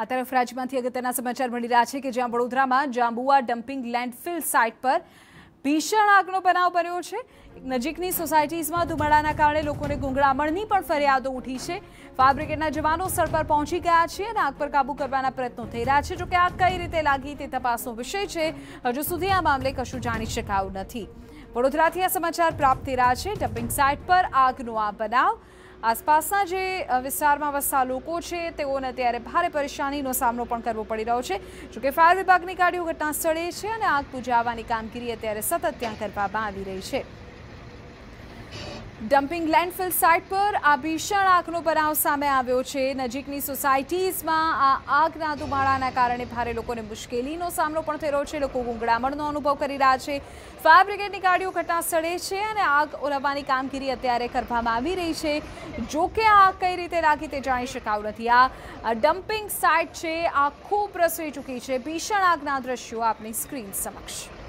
આ તરફ રાજ્યમાંથી અગત્યના સમાચાર મળી રહ્યા છે કે જ્યાં વડોદરામાં જાંબુઆ ડમ્પિંગ લેન્ડફિલ સાઇટ પર ભીષણ આગનો બનાવ બન્યો છે. નજીકની સોસાયટીઝમાં ધુમાડાના કારણે લોકોને ગુંગળામણની પણ ફરિયાદો ઉઠી છે. ફાયર બ્રિગેડના જવાનો સ્થળ પર પહોંચી ગયા છે અને આગ પર કાબુ કરવાના પ્રયત્નો થઈ રહ્યા છે. જોકે આગ કઈ રીતે લાગી તે તપાસનો વિષય છે. હજુ સુધી આ મામલે કશું જાણી શકાયું નથી. વડોદરાથી આ સમાચાર પ્રાપ્ત થઈ રહ્યા છે. ડમ્પિંગ સાઇટ પર આગનો આ બનાવ આસપાસના જે વિસ્તારમાં વસતા લોકો છે, તેઓને અત્યારે ભારે પરેશાનીનો સામનો પણ કરવો પડી રહ્યો છે. જોકે ફાયર વિભાગની ગાડીઓ ઘટના સ્થળે છે અને આગ બુઝાવવાની કામગીરી અત્યારે સતત ત્યાં કરવામાં આવી રહી છે. ડમ્પિંગ લેન્ડફિલ સાઇટ પર આ ભીષણ આગનો બનાવ સામે આવ્યો છે. નજીકની સોસાયટીઝમાં આ આગના ધુમાડાના કારણે ભારે લોકોને મુશ્કેલીનો સામનો પણ થઈ રહ્યો છે. લોકો ગુંગળામણનો અનુભવ કરી રહ્યા છે. ફાયર બ્રિગેડની ગાડીઓ ઘટના સ્થળે છે અને આગ ઓલવવાની કામગીરી અત્યારે કરવામાં આવી રહી છે. જો કે આ આગ કઈ રીતે લાગી તે જાણી શકાયું નથી. આ ડમ્પિંગ સાઇટ છે, આ ખૂબ પ્રસરી ચૂકી છે. ભીષણ આગના દ્રશ્યો આપની સ્ક્રીન સમક્ષ.